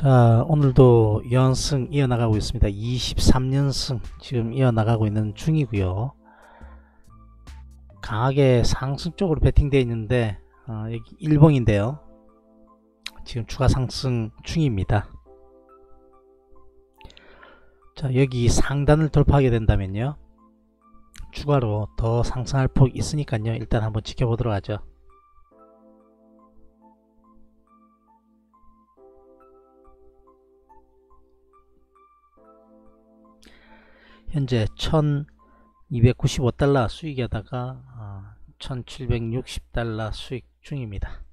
자 오늘도 연승 이어나가고 있습니다. 23연승 지금 이어나가고 있는 중이고요. 강하게 상승 쪽으로 베팅되어 있는데 어, 여기 일봉인데요. 지금 추가 상승 중입니다. 자 여기 상단을 돌파하게 된다면요. 추가로 더 상승할 폭 있으니까요. 일단 한번 지켜보도록 하죠 현재 1295달러 수익에다가 1760달러 어, 수익 중입니다.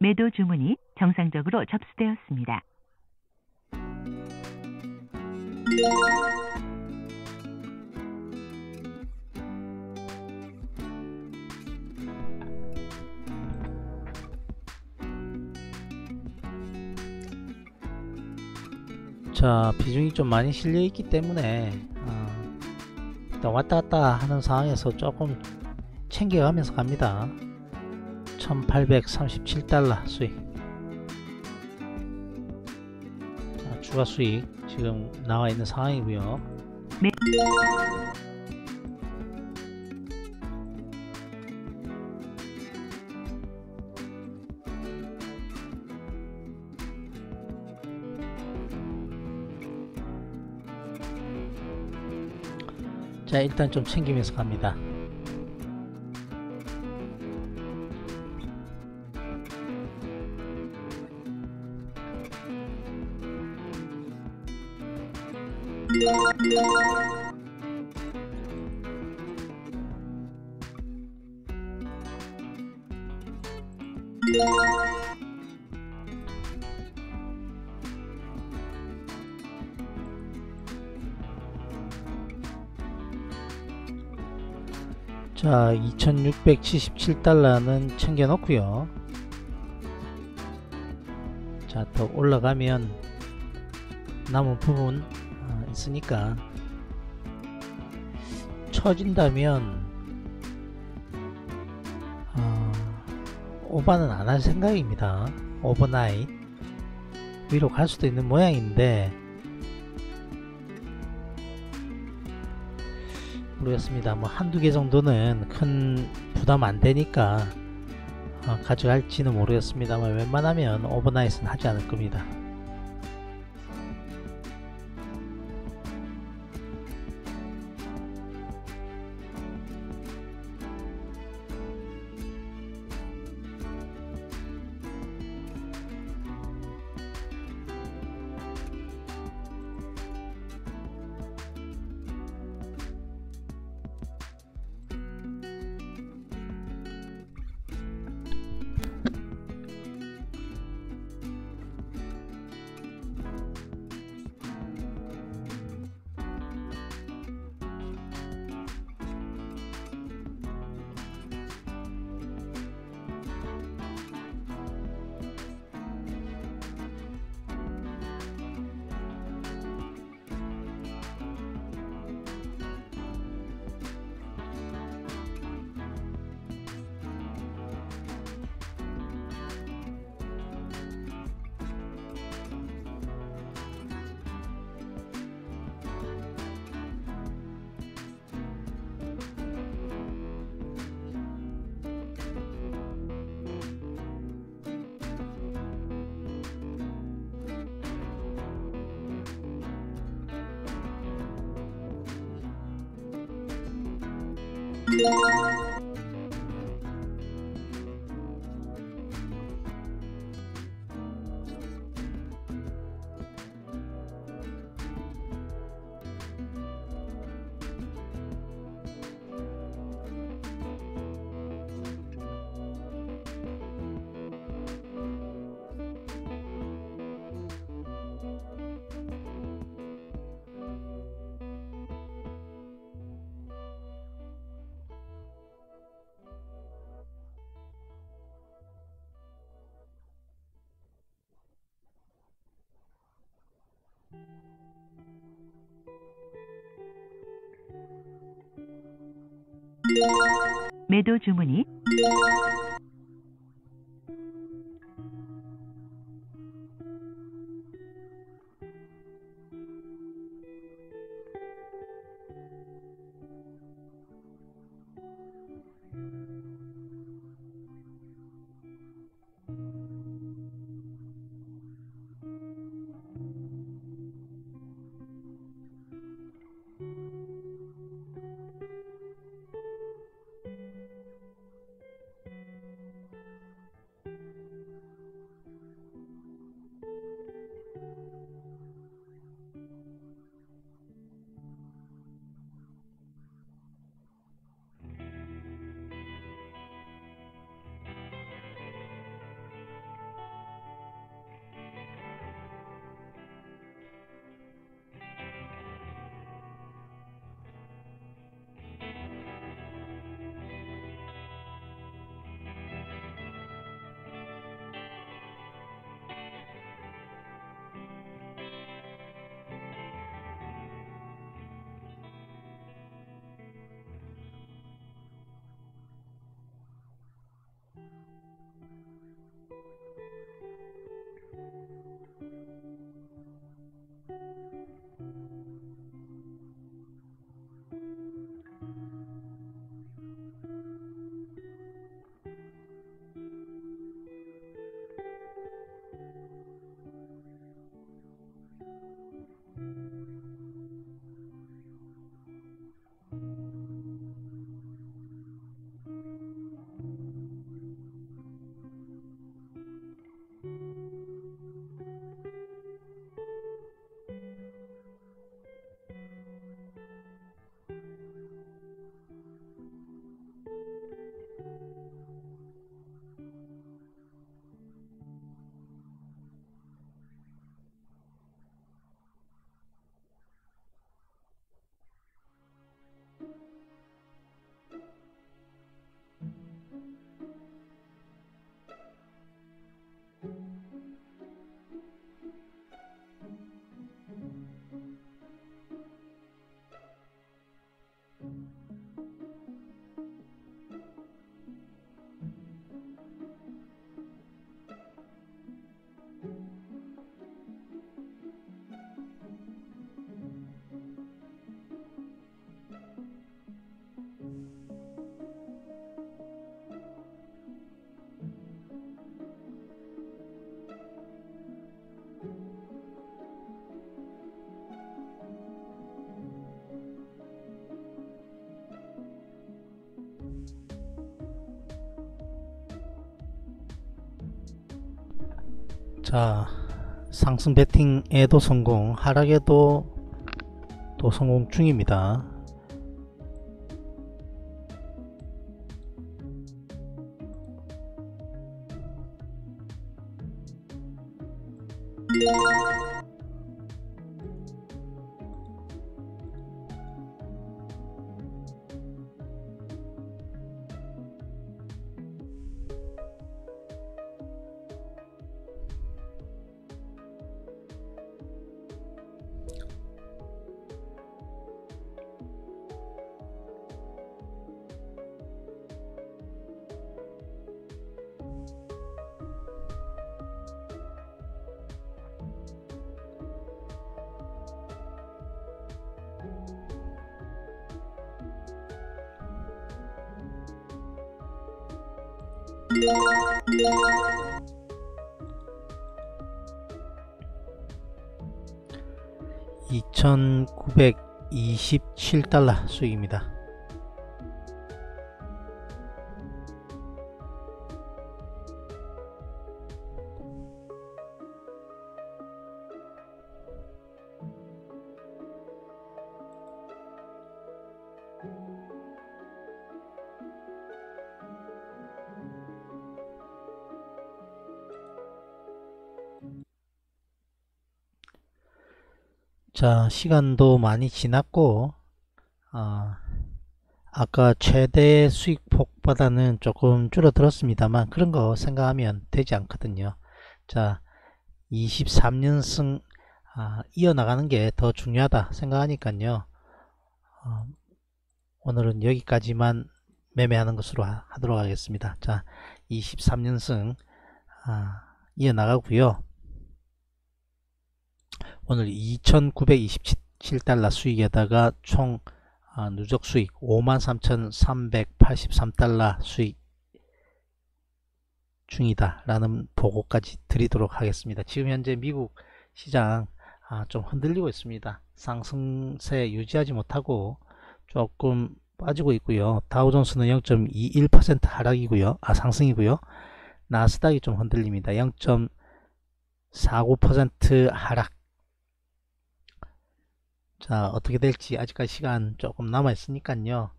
매도 주문이 정상적으로 접수되었습니다. 자 비중이 좀 많이 실려 있기 때문에 어, 왔다갔다 하는 상황에서 조금 챙겨가면서 갑니다 1837달러 수익. 자, 추가 수익 지금 나와 있는 상황이고요. 네. 자 일단 좀 챙기면서 갑니다 자 2677달러는 챙겨 놓고요. 자 더 올라가면 남은 부분 어, 있으니까 처진다면 어, 오버는 안 할 생각입니다 overnight 위로 갈 수도 있는 모양인데 모르겠습니다. 뭐 한두 개 정도는 큰 부담 안 되니까 어, 가져갈지는 모르겠습니다만 웬만하면 오버나잇은 하지 않을 겁니다. Música 매도 주문이 자 상승 베팅에도 성공 하락에도 또 성공 중입니다 (2927달러) 수익입니다 자 시간도 많이 지났고 어, 아까 최대 수익 폭보다는 조금 줄어들었습니다만 그런 거 생각하면 되지 않거든요. 자 23년승 아, 이어나가는 게 더 중요하다 생각하니까요. 어, 오늘은 여기까지만 매매하는 것으로 하, 도록 하겠습니다. 자 23년승 아, 이어나가고요 오늘 2927달러 수익에다가 총 아, 누적 수익 53,383달러 수익 중이다 라는 보고까지 드리도록 하겠습니다. 지금 현재 미국 시장 아, 좀 흔들리고 있습니다. 상승세 유지하지 못하고 조금 빠지고 있고요. 다우존스는 0.21% 하락이고요. 아 상승이고요. 나스닥이 좀 흔들립니다. 0.49% 하락 자 어떻게 될지 아직까지 시간 조금 남아 있으니까요.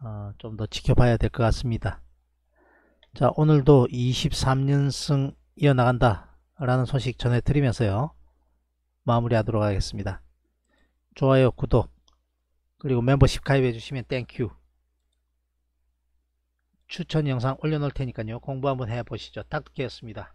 어, 좀 더 지켜봐야 될 것 같습니다. 자 오늘도 23연승 이어나간다 라는 소식 전해드리면서요. 마무리 하도록 하겠습니다. 좋아요 구독 그리고 멤버십 가입해 주시면 thank you. 추천 영상 올려놓을 테니까요. 공부 한번 해보시죠. 닥터케였습니다